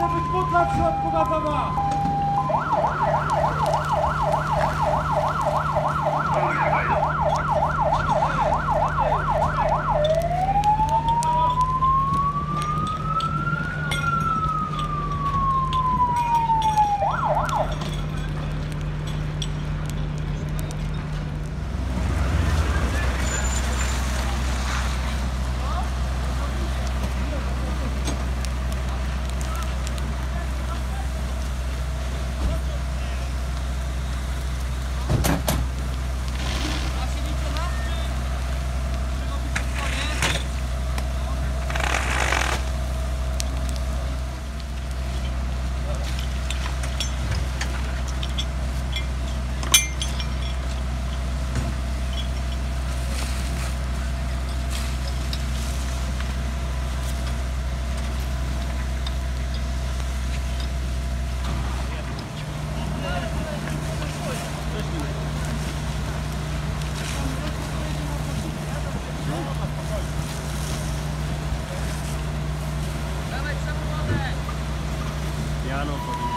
może być butla w środku na Piano Milano for the